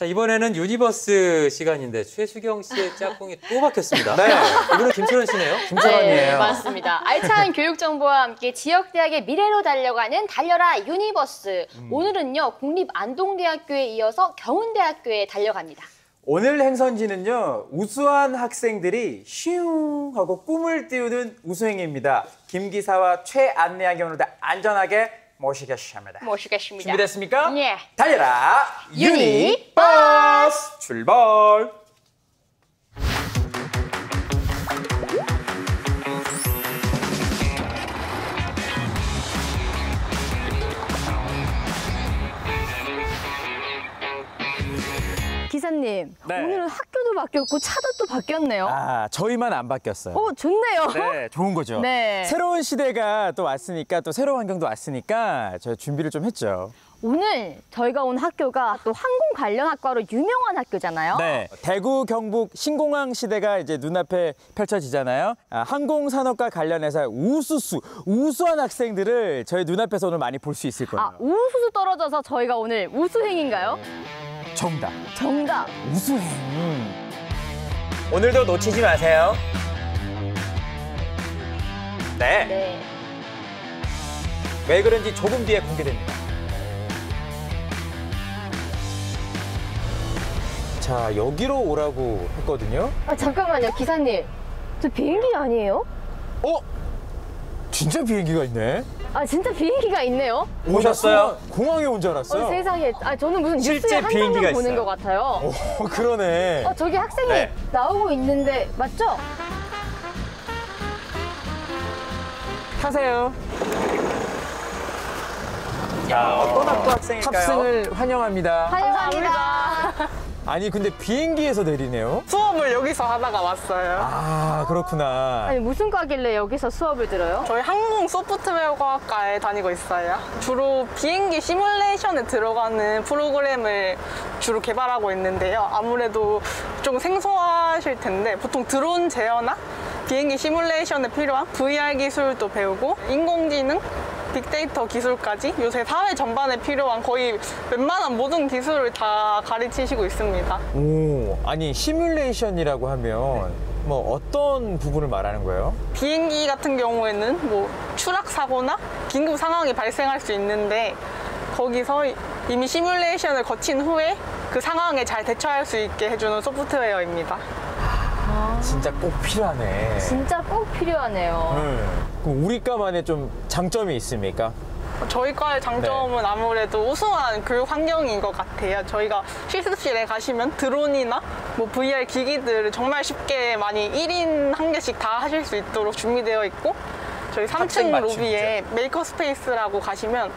자 이번에는 유니버스 시간인데 최수경 씨의 짝꿍이 또 바뀌었습니다. 네. 이분은 김철원 씨네요. 김철원이에요. 네, 맞습니다. 알찬 교육 정보와 함께 지역 대학의 미래로 달려가는 달려라 유니버스. 음. 오늘은요 국립 안동대학교에 이어서 경운대학교에 달려갑니다. 오늘 행선지는요 우수한 학생들이 슝 하고 꿈을 띄우는 우수행입니다. 김 기사와 최 안내양이 오늘도 안전하게 모시겠습니다. 모시겠습니다. 준비됐습니까? 예. 달려라 유니 버스 출발. 기사님, 네. 오늘은 학교도 바뀌었고 차도 또 바뀌었네요. 아 저희만 안 바뀌었어요. 어, 좋네요. 네, 좋은 거죠. 네. 새로운 시대가 또 왔으니까 또 새로운 환경도 왔으니까 저희 준비를 좀 했죠. 오늘 저희가 온 학교가 또 항공 관련 학과로 유명한 학교잖아요. 네. 대구 경북 신공항 시대가 이제 눈앞에 펼쳐지잖아요. 아, 항공 산업과 관련해서 우수수, 우수한 학생들을 저희 눈앞에서 오늘 많이 볼 수 있을 거예요. 아, 우수수 떨어져서 저희가 오늘 우수행인가요? 정답. 정답. 우수행. 오늘도 놓치지 마세요. 네. 네. 왜 그런지 조금 뒤에 공개됩니다. 자, 여기로 오라고 했거든요. 아, 잠깐만요, 기사님. 저 비행기 아니에요? 어? 진짜 비행기가 있네. 아, 진짜 비행기가 있네요? 오셨어요? 공항에 온줄 어, 알았어요. 세상에. 아, 저는 무슨 실제 뉴스에 비행기가 보는 있어요. 것 같아요. 어, 그러네. 어, 저기 학생이 네. 나오고 있는데, 맞죠? 타세요. 자, 어떤 학부 학생일까요? 탑승을 환영합니다. 환영합니다. 아니, 근데 비행기에서 내리네요. 수업을 여기서 하다가 왔어요. 아, 그렇구나. 아니, 무슨 과길래 여기서 수업을 들어요? 저희 항공 소프트웨어 과학과에 다니고 있어요. 주로 비행기 시뮬레이션에 들어가는 프로그램을 주로 개발하고 있는데요. 아무래도 좀 생소하실 텐데 보통 드론 제어나 비행기 시뮬레이션에 필요한 VR 기술도 배우고 인공지능 빅데이터 기술까지 요새 사회 전반에 필요한 거의 웬만한 모든 기술을 다 가르치시고 있습니다. 오, 아니, 시뮬레이션이라고 하면 뭐 어떤 부분을 말하는 거예요? 비행기 같은 경우에는 뭐 추락 사고나 긴급 상황이 발생할 수 있는데 거기서 이미 시뮬레이션을 거친 후에 그 상황에 잘 대처할 수 있게 해주는 소프트웨어입니다. 진짜 꼭 필요하네. 진짜 꼭 필요하네요. 음. 그럼 우리 과만의 좀 장점이 있습니까? 저희 과의 장점은 아무래도 우수한 교육 환경인 것 같아요. 저희가 실습실에 가시면 드론이나 뭐 VR 기기들을 정말 쉽게 많이 1인 한 개씩 다 하실 수 있도록 준비되어 있고 저희 학생 3층 맞춤이죠. 로비에 maker space라고 가시면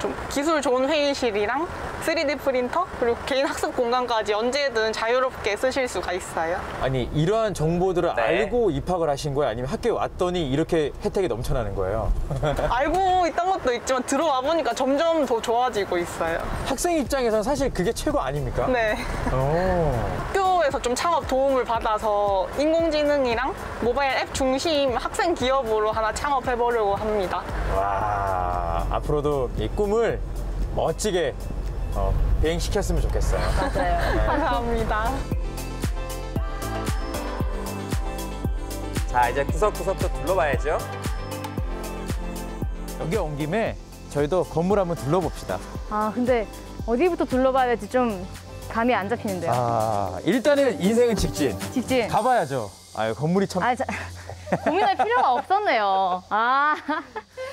좀 기술 좋은 회의실이랑 3D 프린터 그리고 개인 학습 공간까지 언제든 자유롭게 쓰실 수가 있어요. 아니, 이러한 정보들을 네. 알고 입학을 하신 거예요? 아니면 학교에 왔더니 이렇게 혜택이 넘쳐나는 거예요? 알고 있던 것도 있지만 들어와 보니까 점점 더 좋아지고 있어요. 학생 입장에서는 사실 그게 최고 아닙니까? 네. 오. 학교에서 좀 창업 도움을 받아서 인공지능이랑 모바일 앱 중심 학생 기업으로 하나 창업해 보려고 합니다. 와, 앞으로도 이 꿈을 멋지게 어, 비행시켰으면 좋겠어요. 맞아요. 감사합니다. 자, 이제 구석구석 또 둘러봐야죠. 여기 온 김에 저희도 건물 한번 둘러봅시다. 아, 근데 어디부터 둘러봐야 될지 좀 감이 안 잡히는데요. 아, 일단은 인생은 직진. 직진. 가봐야죠. 아유, 건물이 참. 아, 자, 고민할 필요가 없었네요. 아.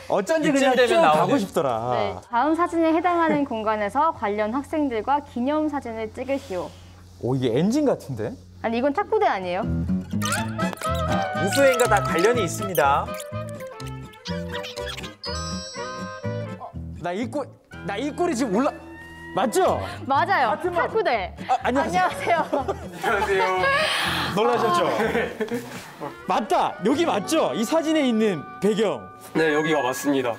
어쩐지 그냥 되면 쭉 나오네. 가고 싶더라. 네. 다음 사진에 해당하는 공간에서 관련 학생들과 기념 사진을 찍으시오. 오, 이게 엔진 같은데? 아니, 이건 탁구대 아니에요? 우수행과 다 관련이 있습니다. 어, 나이 꼴, 나 이 꼴이 지금 올라, 맞죠? 맞아요. 같은 말. 탁구대. 아, 안녕하세요. 안녕하세요. 놀라셨죠? 맞다! 여기 맞죠? 이 사진에 있는 배경. 네, 여기가 맞습니다.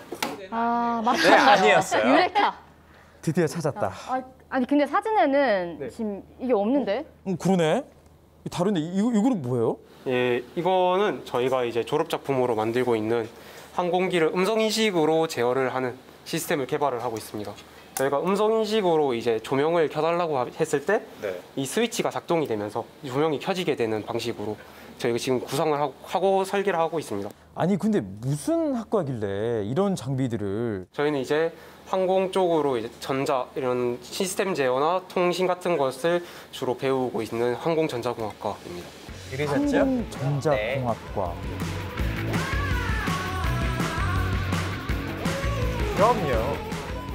아, 맞아요. 네, 아니었어요. 유레카. 드디어 찾았다. 아, 아니, 근데 사진에는 지금 이게 없는데? 음, 그러네. 다른데 이거 이거는 뭐예요? 예, 이거는 저희가 이제 졸업 작품으로 만들고 있는 항공기를 음성 인식으로 제어를 하는 시스템을 개발을 하고 있습니다. 저희가 음성 인식으로 이제 조명을 켜달라고 하- 했을 때이 네. 스위치가 작동이 되면서 이 조명이 켜지게 되는 방식으로 저희가 지금 구상을 하고, 하고 설계를 하고 있습니다. 아니 근데 무슨 학과길래 이런 장비들을 저희는 이제 항공 쪽으로 이제 전자 이런 시스템 제어나 통신 같은 것을 주로 배우고 있는 항공전자공학과입니다. 들으셨죠? 항공전자공학과. 그럼요.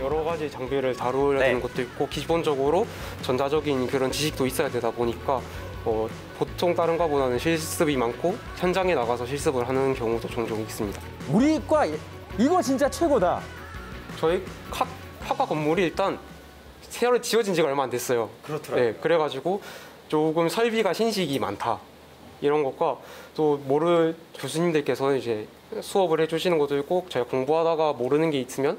여러 가지 장비를 다루어야 네. 되는 것도 있고 기본적으로 전자적인 그런 지식도 있어야 되다 보니까 어, 보통 다른 과보다는 실습이 많고 현장에 나가서 실습을 하는 경우도 종종 있습니다. 우리 과 이거 진짜 최고다. 저희 학, 학과 건물이 일단 새로 지어진 지가 얼마 안 됐어요. 그렇더라고요. 네, 그래가지고 조금 설비가 신식이 많다. 이런 것과 또 모를 교수님들께서 이제 수업을 해주시는 것도 있고 저희가 공부하다가 모르는 게 있으면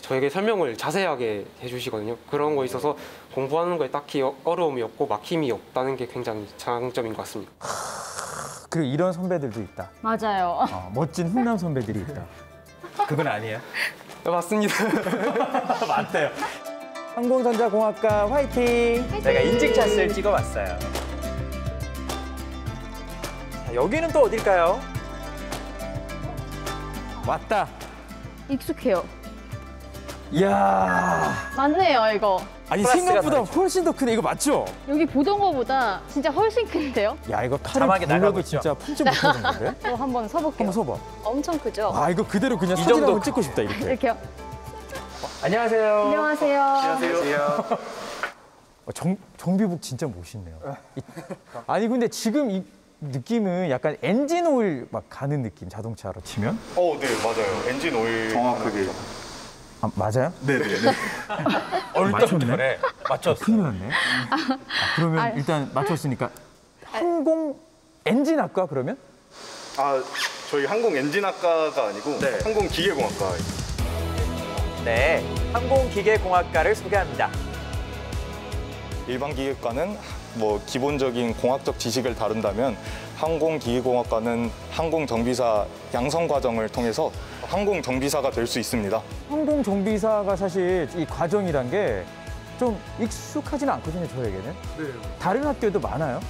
저에게 설명을 자세하게 해주시거든요. 그런 거 있어서 공부하는 거에 딱히 어- 어려움이 없고 막힘이 없다는 게 굉장히 장점인 것 같습니다. 그리고 이런 선배들도 있다. 맞아요. 어, 멋진 훈남 선배들이 있다. 그건 아니에요. 네, 맞습니다. 맞대요. 항공전자공학과 화이팅! 제가 인증샷을 찍어봤어요. 자, 여기는 또 어딜까요? 왔다. 익숙해요. 이야. 맞네요, 이거. 아니 생각보다. 훨씬 더 크네. 이거 맞죠? 여기 보던 거보다 진짜 훨씬 큰데요? 야 이거 칼을 자막이 불러도 나가고 있죠? 진짜 품지 정도인데? 또 한번 서볼게요. 한번 서봐. 엄청 크죠? 아 이거 그대로 그냥 이 사진 정도 한번 찍고 싶다 이렇게. 이렇게요. 안녕하세요. 안녕하세요. 어, 정, 정비복 진짜 멋있네요. 이- 아니 근데 지금 이 느낌은 약간 엔진 오일 막 가는 느낌 자동차로 치면? 어, 네, 맞아요. 엔진 오일 정확하게. 아, 맞아요? 네네. 맞췄네. 맞췄어. 큰일 났네. 아, 그러면 일단 맞췄으니까 항공 엔진 학과 그러면? 아, 저희 항공 엔진학과가 아니고 네. 항공 기계공학과. 네, 항공기계공학과를 소개합니다. 일반 기계과는 뭐 기본적인 공학적 지식을 다룬다면 항공 기계공학과는 항공 정비사 양성 과정을 통해서 항공 정비사가 될 수 있습니다. 항공 정비사가 사실 이 과정이란 게 좀 익숙하지는 않거든요 저에게는. 다른 학교도 많아요.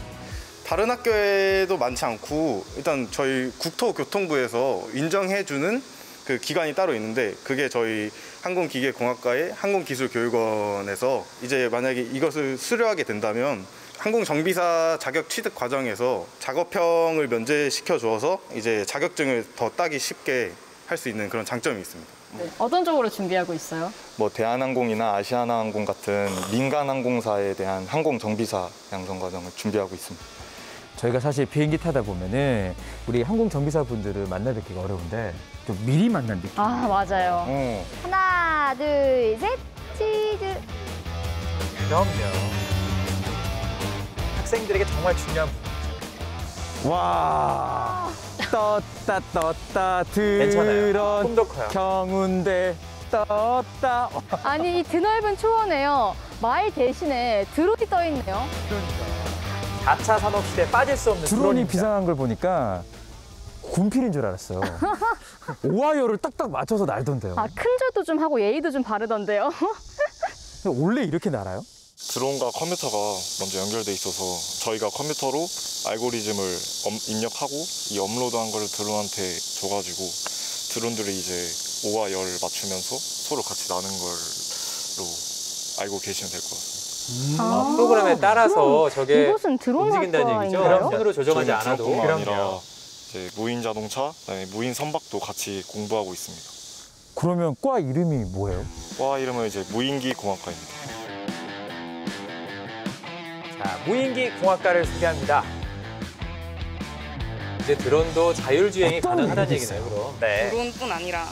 다른 학교에도 많지 않고 일단 저희 국토교통부에서 인정해주는 그 기관이 따로 있는데 그게 저희 항공기계공학과의 항공기술교육원에서 이제 만약에 이것을 수료하게 된다면 항공정비사 자격 취득 과정에서 작업형을 면제시켜 주어서 이제 자격증을 더 따기 쉽게 할 수 있는 그런 장점이 있습니다. 어떤 쪽으로 준비하고 있어요? 뭐 대한항공이나 아시아나항공 같은 민간 항공사에 대한 항공 정비사 양성 과정을 준비하고 있습니다. 저희가 사실 비행기 타다 보면은 우리 항공 정비사 분들을 만나 뵙기가 어려운데 좀 미리 만난 느낌. 아, 맞아요. 어. 하나, 둘, 셋. 치즈. 그럼요. 학생들에게 정말 중요한 와 떴다 떴다 괜찮아요. 드런 좀더 커요. 경운대 떴다 어, 아니, 이 드넓은 초원에요. 말 대신에 드론이 떠 있네요. 4차 산업시대에 빠질 수 없는 드론이 드론입니다. 비상한 걸 보니까 군필인 줄 알았어요. 오와 열을 딱딱 맞춰서 날던데요. 아, 큰 절도 좀 하고 예의도 좀 바르던데요. 원래 이렇게 날아요? 드론과 컴퓨터가 먼저 연결돼 있어서 저희가 컴퓨터로 알고리즘을 업- 입력하고 이 업로드한 거를 드론한테 줘가지고 드론들이 이제 오와 열을 맞추면서 서로 같이 나는 걸로 알고 계시면 될 것 같습니다. 아, 프로그램에 따라서 저게 이곳은 드론 움직인다는 얘기죠. 학과인가요? 손으로 조정하지 저희는 않아도. 드론뿐만 아니라 이제 무인 자동차, 그다음에 무인 선박도 같이 공부하고 있습니다. 그러면 과 이름이 뭐예요? 과 이름은 이제 무인기 공학과입니다. 자, 무인기 공학과를 소개합니다. 이제 드론도 자율주행이 가능하다는 얘기네요, 그럼. 네. 드론뿐 아니라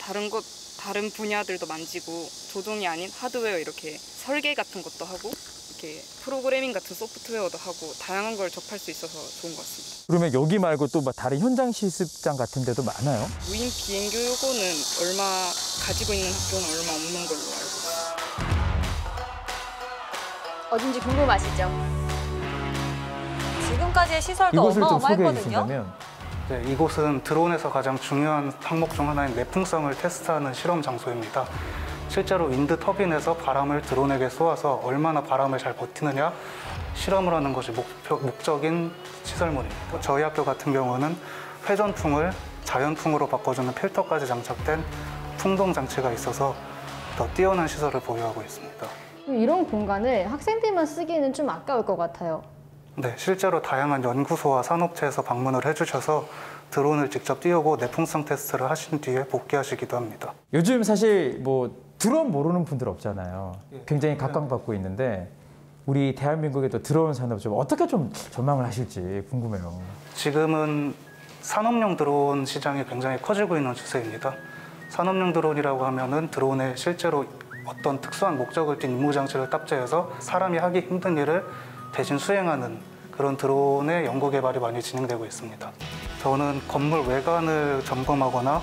다른 것 다른 분야들도 만지고 조종이 아닌 하드웨어 이렇게 설계 같은 것도 하고 이렇게 프로그래밍 같은 소프트웨어도 하고 다양한 걸 접할 수 있어서 좋은 것 같습니다. 그러면 여기 말고 또 막 다른 현장 실습장 같은 데도 많아요? 무인 비행 교육원은 얼마 가지고 있는 학교는 얼마 없는 걸로 알고 어딘지 궁금하시죠? 지금까지의 시설도 이것을 좀 소개해 어마어마했거든요. 주신다면 네, 이곳은 드론에서 가장 중요한 항목 중 하나인 내풍성을 테스트하는 실험 장소입니다. 실제로 윈드 터빈에서 바람을 드론에게 쏘아서 얼마나 바람을 잘 버티느냐 실험을 하는 것이 목표, 목적인 시설물입니다. 저희 학교 같은 경우는 회전풍을 자연풍으로 바꿔주는 필터까지 장착된 풍동 장치가 있어서 더 뛰어난 시설을 보유하고 있습니다. 이런 공간을 학생들만 쓰기에는 좀 아까울 것 같아요. 네, 실제로 다양한 연구소와 산업체에서 방문을 해주셔서 드론을 직접 띄우고 내풍성 테스트를 하신 뒤에 복귀하시기도 합니다. 요즘 사실 뭐 드론 모르는 분들 없잖아요. 굉장히 각광받고 있는데 우리 대한민국에도 드론 산업 좀 어떻게 좀 전망을 하실지 궁금해요. 지금은 산업용 드론 시장이 굉장히 커지고 있는 추세입니다. 산업용 드론이라고 하면은 드론에 실제로 어떤 특수한 목적을 띤 임무 장치를 탑재해서 사람이 하기 힘든 일을 대신 수행하는 그런 드론의 연구 개발이 많이 진행되고 있습니다. 저는 건물 외관을 점검하거나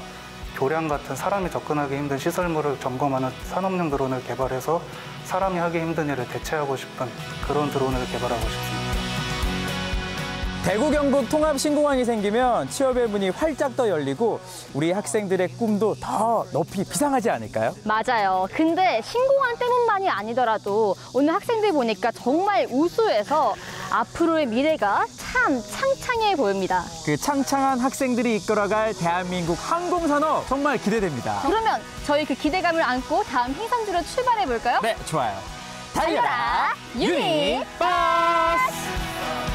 교량 같은 사람이 접근하기 힘든 시설물을 점검하는 산업용 드론을 개발해서 사람이 하기 힘든 일을 대체하고 싶은 그런 드론을 개발하고 싶습니다. 대구 경북 통합 신공항이 생기면 취업의 문이 활짝 더 열리고 우리 학생들의 꿈도 더 높이 비상하지 않을까요? 맞아요. 근데 신공항 때문만이 아니더라도 오늘 학생들 보니까 정말 우수해서 앞으로의 미래가 참 창창해 보입니다. 그 창창한 학생들이 이끌어갈 대한민국 항공산업 정말 기대됩니다. 그러면 저희 그 기대감을 안고 다음 행성주로 출발해 볼까요? 네, 좋아요. 달려라, 유니 버스!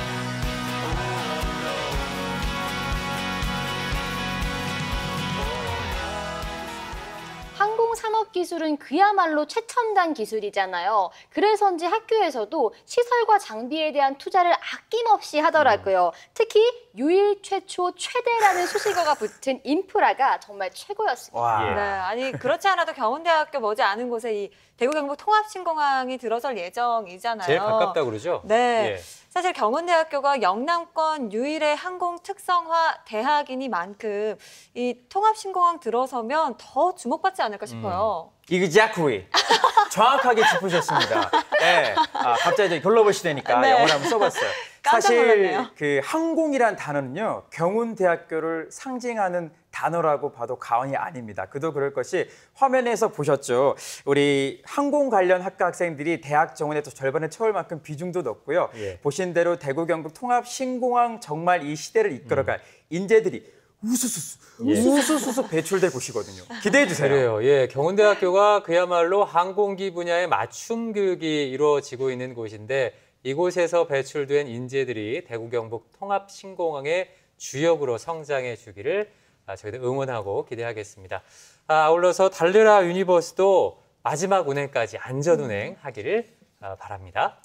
항공산업 기술은 그야말로 최첨단 기술이잖아요. 그래서인지 학교에서도 시설과 장비에 대한 투자를 아낌없이 하더라고요. 특히 유일 최초 최대라는 수식어가 붙은 인프라가 정말 최고였습니다. 와. 예. 네, 아니 그렇지 않아도 경운대학교 머지 않은 곳에 이 대구 경북 통합신공항이 들어설 예정이잖아요. 제일 가깝다 그러죠? 네. 예. 사실 경운대학교가 영남권 유일의 항공 특성화 대학이니만큼 이 통합신공항 들어서면 더 주목받지 않을까 싶어요. Exactly. 정확하게 짚으셨습니다. 네. 아, 갑자기 이제 글로벌 시대니까 네. 영어를 한번 써봤어요. 사실. 그 항공이란 단어는요 경운대학교를 상징하는 단어라고 봐도 과언이 아닙니다. 그도 그럴 것이 화면에서 보셨죠. 우리 항공 관련 학과 학생들이 대학 정원에 또 절반을 채울 만큼 비중도 높고요. 예. 보신 대로 대구 경북 통합 신공항 정말 이 시대를 이끌어갈 인재들이 우수수수 예. 우수수수 배출될 곳이거든요. 기대해 주세요. 그래요. 예, 경운대학교가 그야말로 항공기 분야의 맞춤 교육이 이루어지고 있는 곳인데 이곳에서 배출된 인재들이 대구 경북 통합 신공항의 주역으로 성장해 주기를 아, 저희들 응원하고 기대하겠습니다. 아, 아울러서 달려라 유니버스도 마지막 운행까지 안전 운행하기를 아, 바랍니다.